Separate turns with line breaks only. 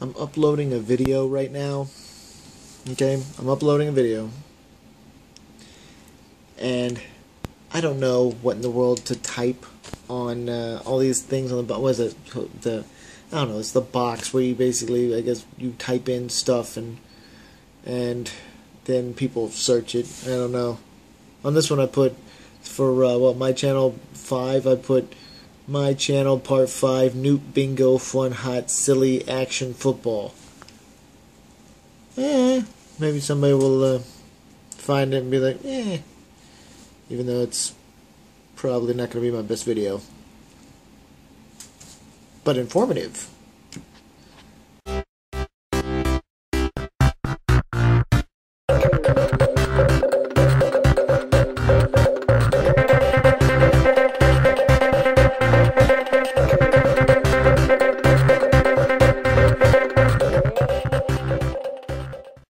I'm uploading a video right now. Okay, I'm uploading a video. And I don't know what in the world to type on uh, all these things on the what is it the I don't know it's the box where you basically I guess you type in stuff and and then people search it I don't know on this one I put for uh, what my channel five I put my channel, part 5, Newt Bingo Fun Hot Silly Action Football. Eh, maybe somebody will uh, find it and be like, eh, even though it's probably not going to be my best video. But informative.